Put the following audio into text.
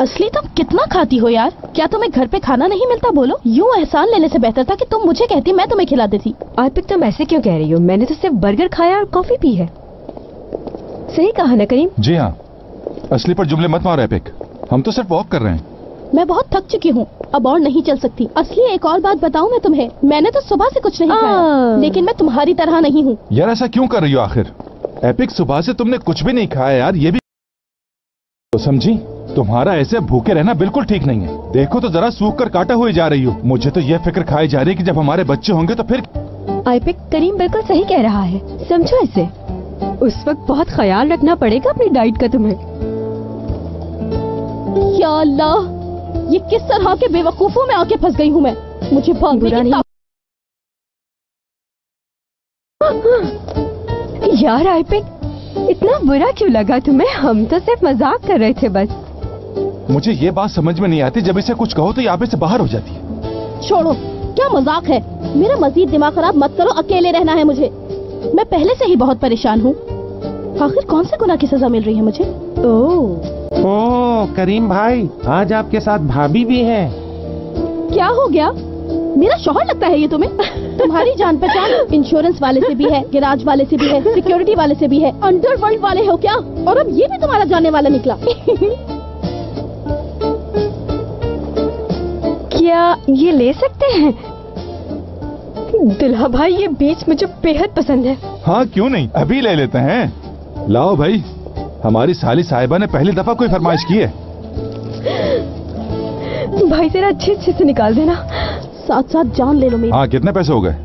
कितना खाती हो यार? क्या तुम्हें घर पे खाना नहीं मिलता बोलो? यूँ एहसान लेने से बेहतर था कि तुम मुझे कहती मैं तुम्हें खिला देती अर्पित तुम ऐसे क्यों कह रही हो? मैंने तो सिर्फ़ बर्गर खाया और कॉफ़ी पी है। सही कहा ना करीम? जी हाँ। असली पर जुमले मत मारो एपिक। हम तो सिर्फ़ वॉक कर रहे हैं। मैं बहुत थक चुकी हूँ। अब और नहीं चल सकती। असली एक और बात बताऊँ मैं तुम्हें। मैंने तो सुबह से कुछ नहीं खाया लेकिन मैं तुम्हारी तरह नहीं हूँ। यार ऐसा क्यों कर रही हो आखिर? एपिक सुबह से तुमने कुछ भी नहीं खाया यार ये भी तो समझी? तुम्हारा ऐसे भूखे रहना बिल्कुल ठीक नहीं है। देखो तो जरा सूख कर काटा हुई जा रही हो। मुझे तो ये फ़िक्र खाई जा रही है कि जब हमारे बच्चे होंगे तो फिर आईपिक करीम बिल्कुल सही कह रहा है। समझो इसे। उस वक्त बहुत ख्याल रखना पड़ेगा अपनी डाइट का तुम्हें। या अल्लाह ये किस तरह के बेवकूफों में आके फंस गई हूँ मैं? मुझे नहीं। ताकत- यार आईपिक इतना बुरा क्यों लगा तुम्हें? हम तो सिर्फ़ मज़ाक कर रहे थे बस। मुझे ये बात समझ में नहीं आती जब इसे कुछ कहो तो यहाँ से बाहर हो जाती है। छोड़ो क्या मज़ाक है? मेरा मजीद दिमाग खराब मत करो अकेले रहना है मुझे। मैं पहले से ही बहुत परेशान हूँ। आखिर कौन से गुना की सजा मिल रही है मुझे? ओह ओ करीम भाई आज आपके साथ भाभी भी है। क्या हो गया? मेरा शोहर लगता है ये तुम्हें। तुम्हारी जान पहचान इंश्योरेंस वाले से भी है गैराज वाले से भी है सिक्योरिटी वाले से भी है। अंडरवर्ल्ड वाले हो क्या? और अब ये भी तुम्हारा जाने वाला निकला। क्या ये ले सकते हैं? दुल्हा भाई ये बीच मुझे बेहद पसंद है। हाँ क्यों नहीं? अभी ले लेते हैं। लाओ भाई हमारी साली साहिबा ने पहली दफ़ा कोई फरमाइश की है। भाई जरा अच्छे अच्छे से निकाल देना। साथ साथ जान ले लो मेरी। हाँ कितने पैसे हो गए?